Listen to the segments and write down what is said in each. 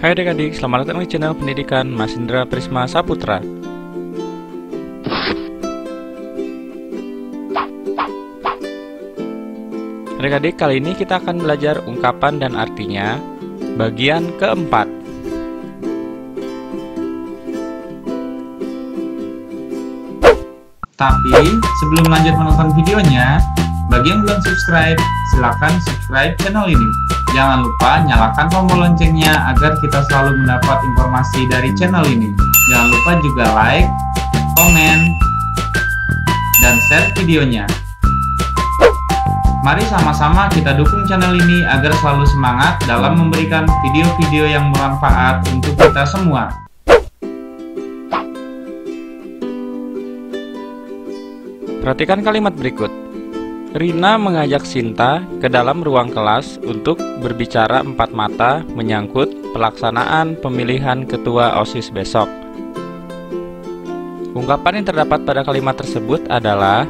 Hai adik-adik, selamat datang di channel pendidikan Mas Indra Prisma Saputra Adik-adik, kali ini kita akan belajar ungkapan dan artinya Bagian keempat Tapi, sebelum lanjut menonton videonya, bagi yang belum subscribe, silahkan subscribe channel ini. Jangan lupa nyalakan tombol loncengnya agar kita selalu mendapat informasi dari channel ini. Jangan lupa juga like, komen, dan share videonya. Mari sama-sama kita dukung channel ini agar selalu semangat dalam memberikan video-video yang bermanfaat untuk kita semua. Perhatikan kalimat berikut Rina mengajak Sinta ke dalam ruang kelas untuk berbicara empat mata menyangkut pelaksanaan pemilihan ketua OSIS besok. Ungkapan yang terdapat pada kalimat tersebut adalah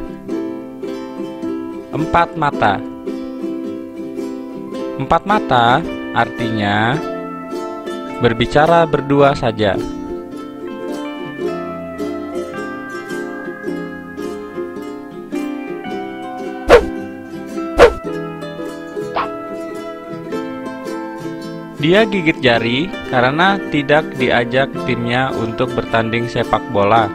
empat mata. Empat mata artinya berbicara berdua saja. Dia gigit jari karena tidak diajak timnya untuk bertanding sepak bola.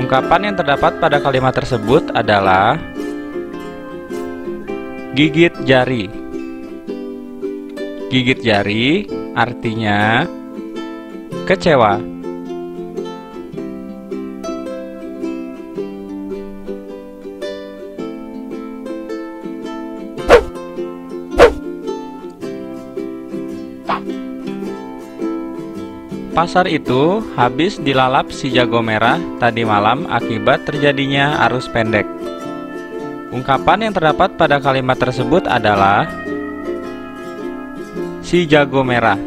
Ungkapan yang terdapat pada kalimat tersebut adalah gigit jari. Gigit jari artinya kecewa. Pasar itu habis dilalap si jago merah tadi malam akibat terjadinya arus pendek. Ungkapan yang terdapat pada kalimat tersebut adalah si jago merah.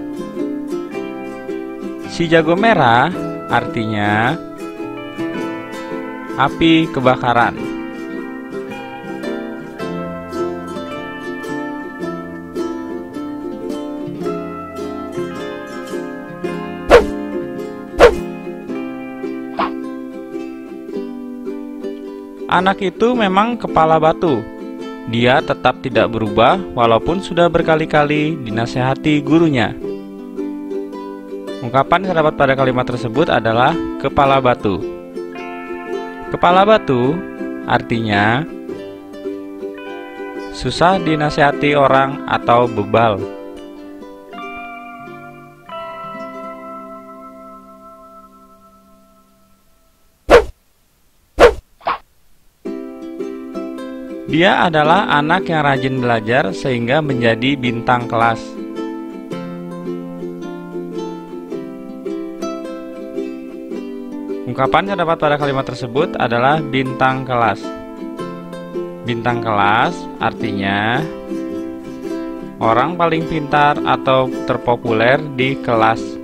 Si jago merah artinya api kebakaran. Anak itu memang kepala batu. Dia tetap tidak berubah walaupun sudah berkali-kali dinasehati gurunya. Ungkapan yang terdapat pada kalimat tersebut adalah kepala batu. Kepala batu artinya susah dinasehati orang atau bebal. Dia adalah anak yang rajin belajar sehingga menjadi bintang kelas. Ungkapan yang dapat pada kalimat tersebut adalah bintang kelas. Bintang kelas artinya orang paling pintar atau terpopuler di kelas.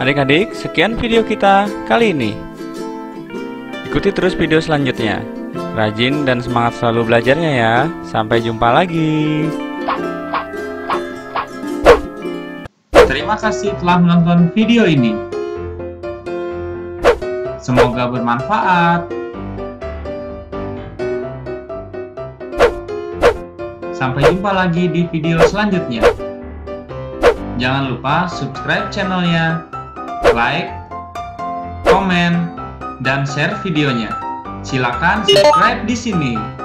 Adik-adik, sekian video kita kali ini. Ikuti terus video selanjutnya. Rajin dan semangat selalu belajarnya ya. Sampai jumpa lagi. Terima kasih telah menonton video ini. Semoga bermanfaat. Sampai jumpa lagi di video selanjutnya. Jangan lupa subscribe channelnya like, komen, dan share videonya. Silakan subscribe di sini.